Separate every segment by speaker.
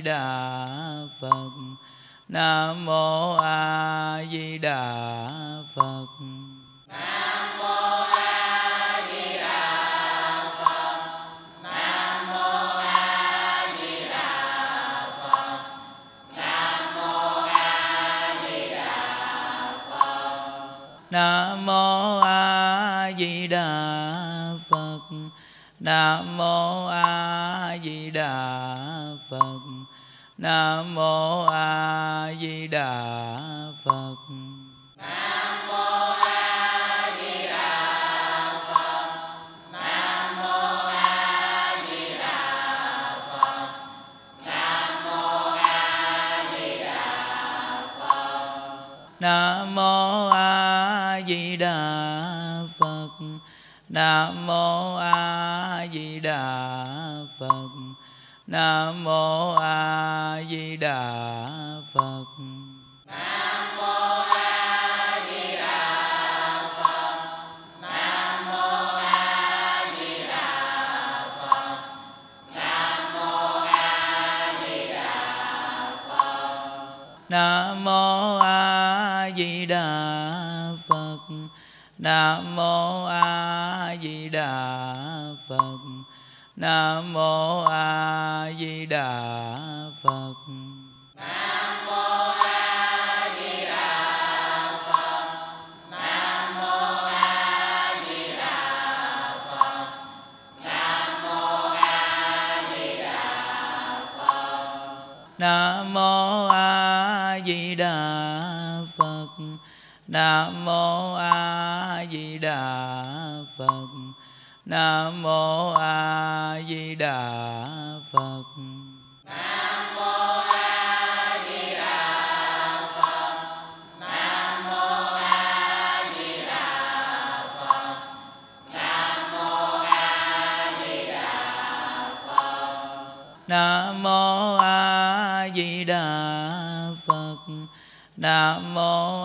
Speaker 1: đà phật. Nam mô a di đà
Speaker 2: nam mô di đà phật. Nam mô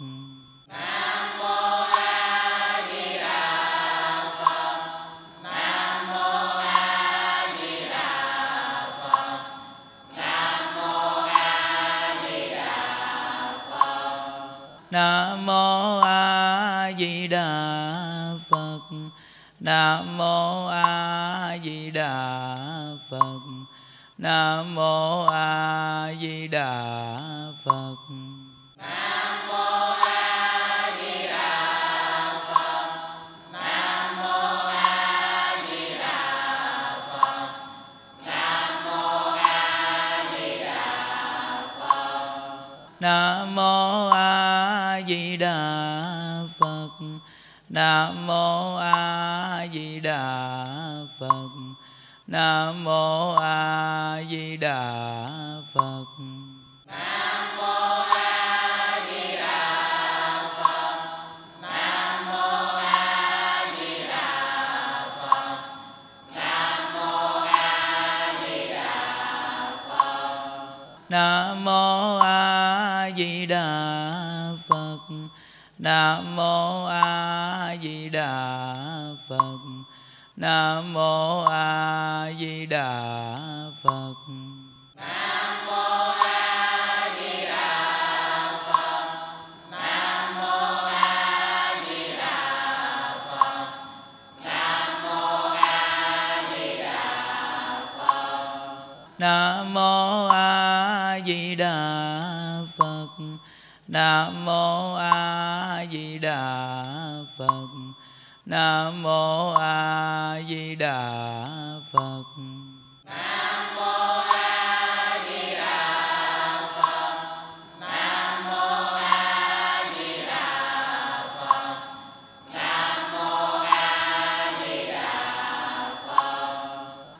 Speaker 1: 음.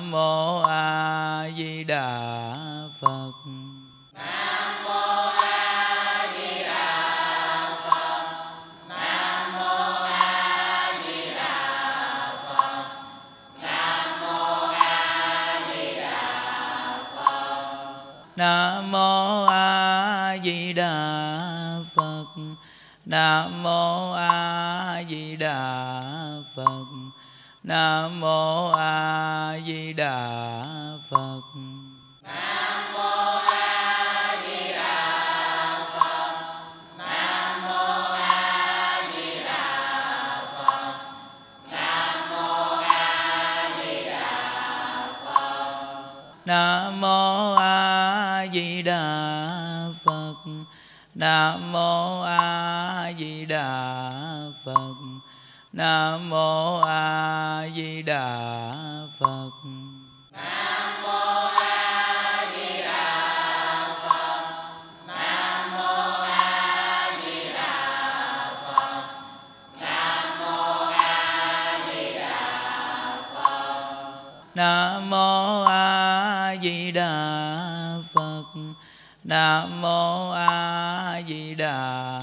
Speaker 2: nam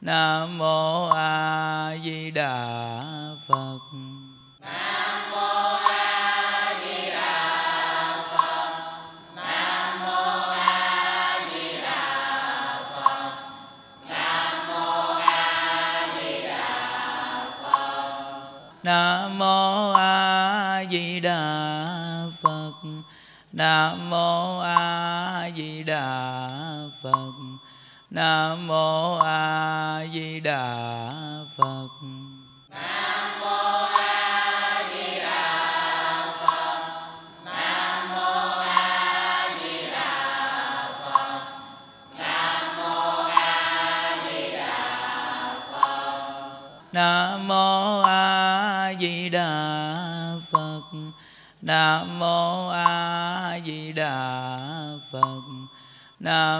Speaker 1: Nam mô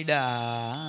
Speaker 2: ida.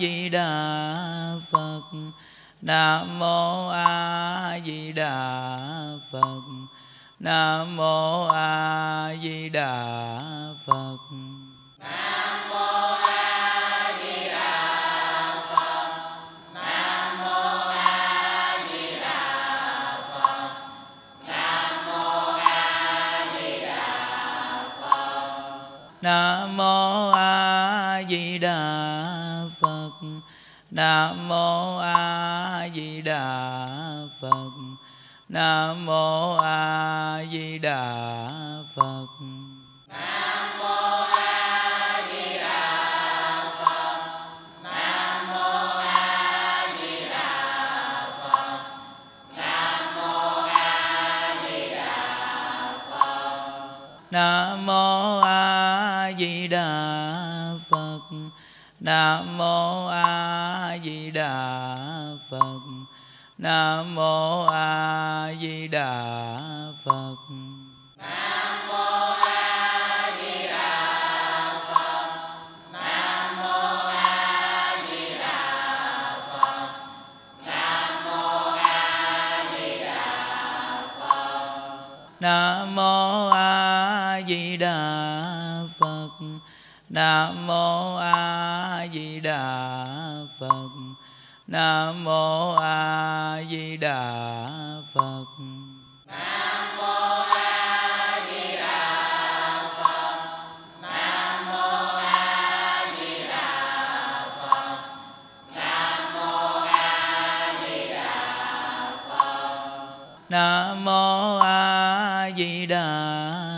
Speaker 2: di đà phật.
Speaker 1: Nam mô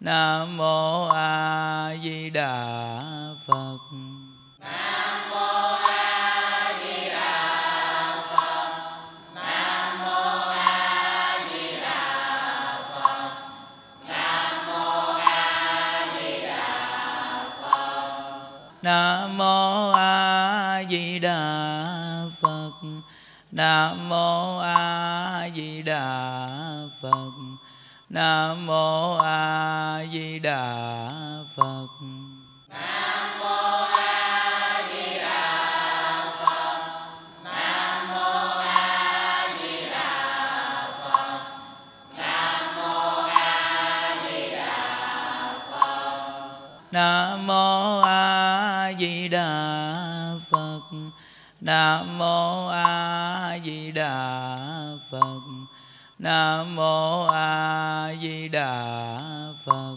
Speaker 2: nam mô a di đà
Speaker 1: nam mô a di đà phật.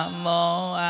Speaker 2: nam mô a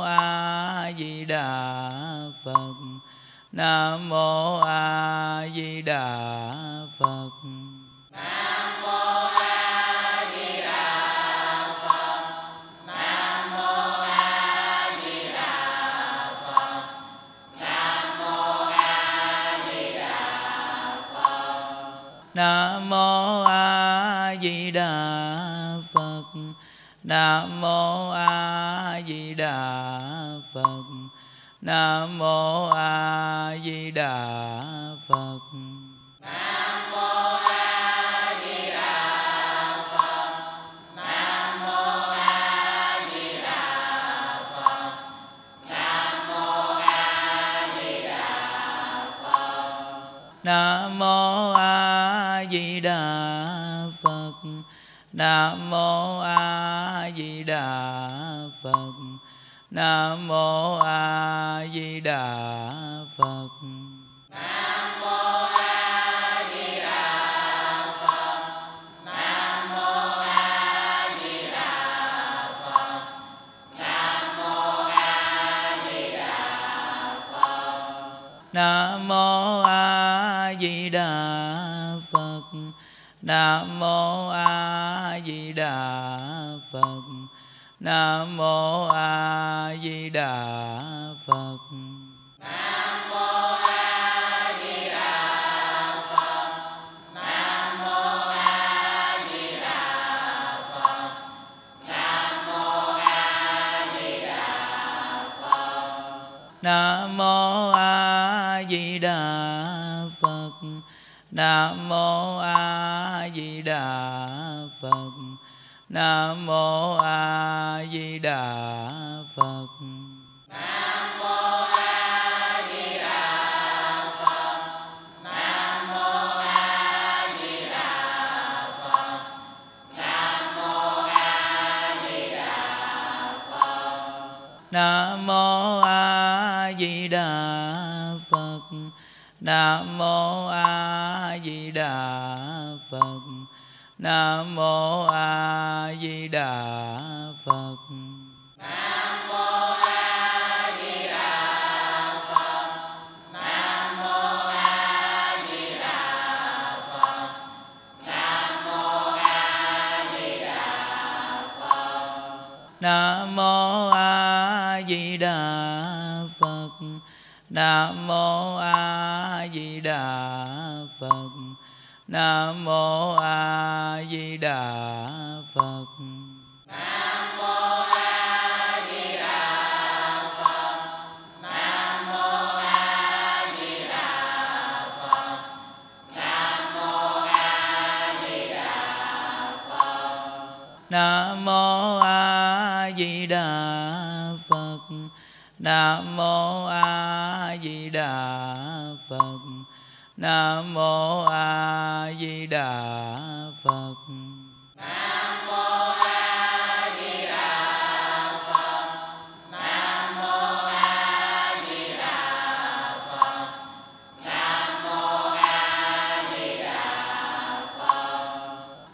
Speaker 1: Nam di đà phật. Nam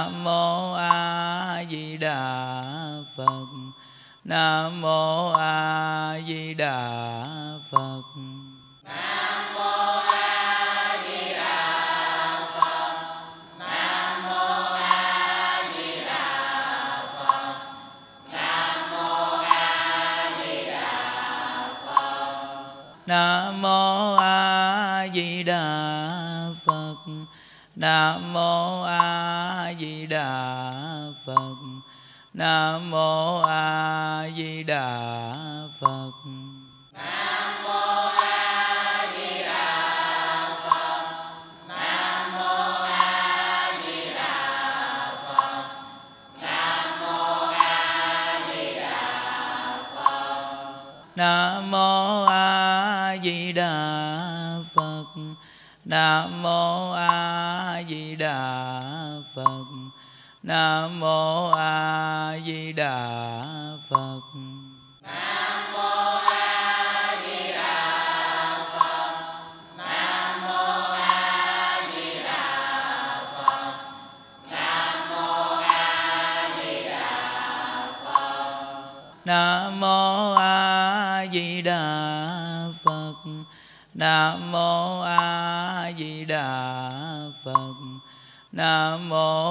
Speaker 2: nam mô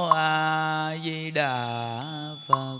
Speaker 2: a di đà phật.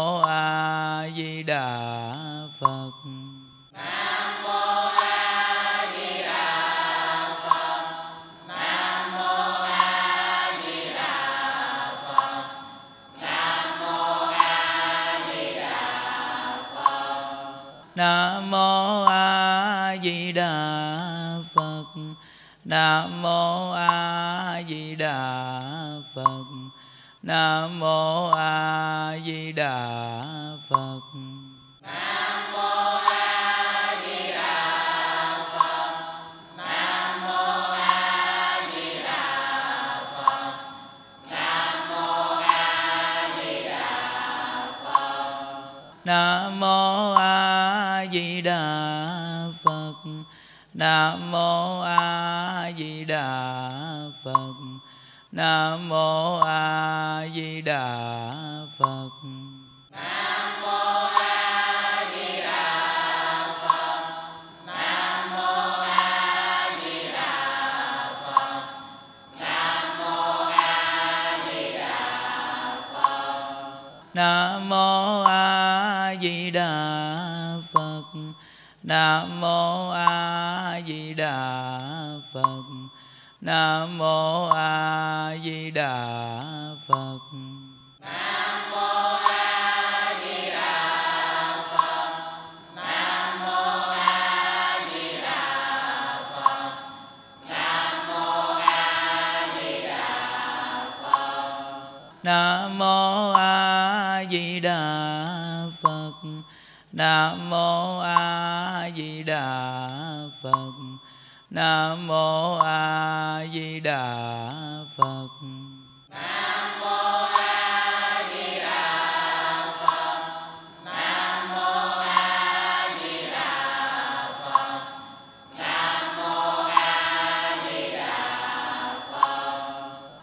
Speaker 2: di đà phật. Nam mô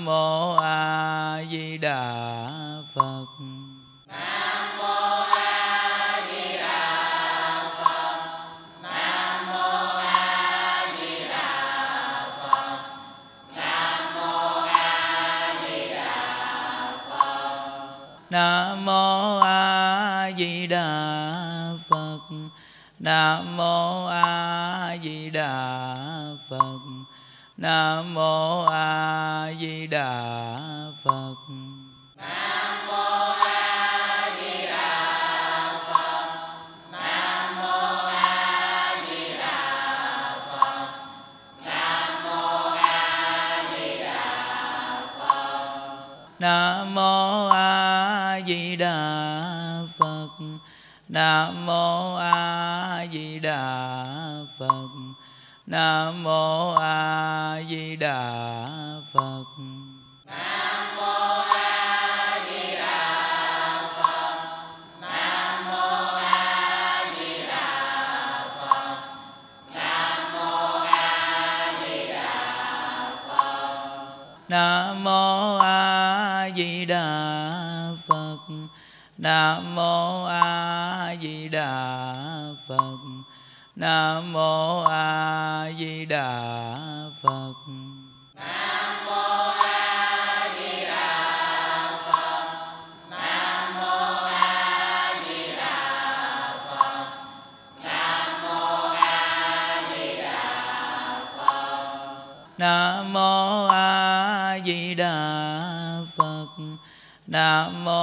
Speaker 2: mô di đà phật. Nam mô